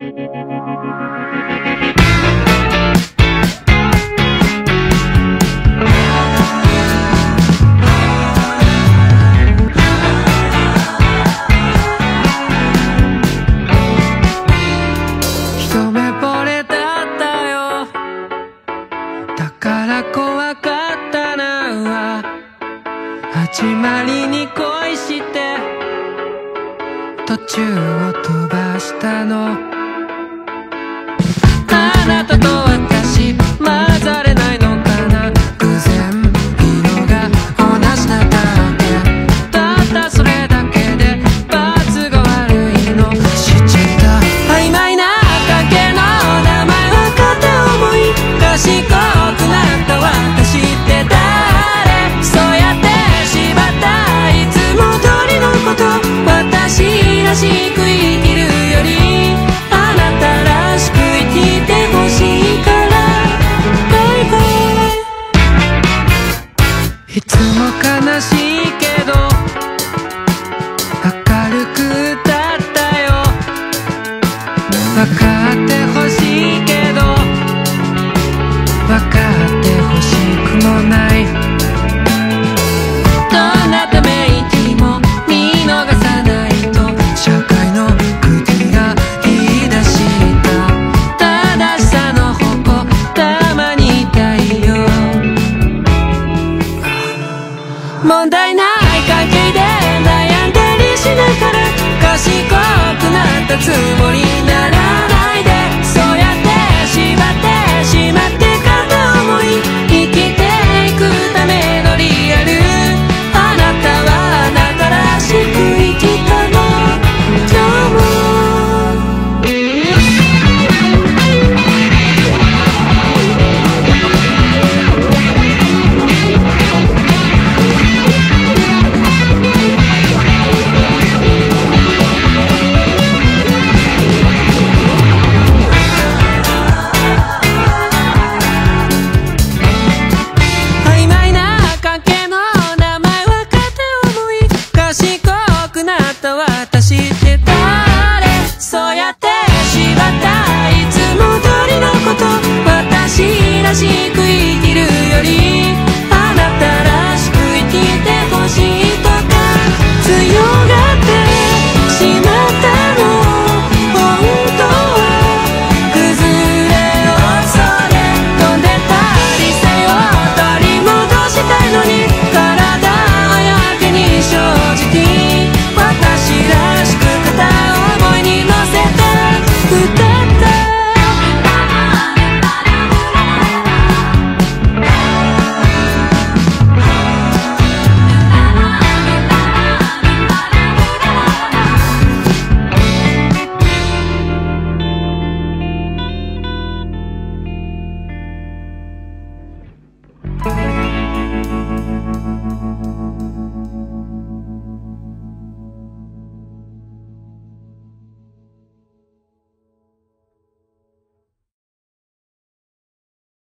から怖かったな。始まりに恋して。途中を飛ばしたの。なたと私混ざれないのかな？偶然色が同じだけ。たったそれだけで罰が悪いの。知っち曖昧なだけの名前かった思いいつも悲しいけどたつもり necesite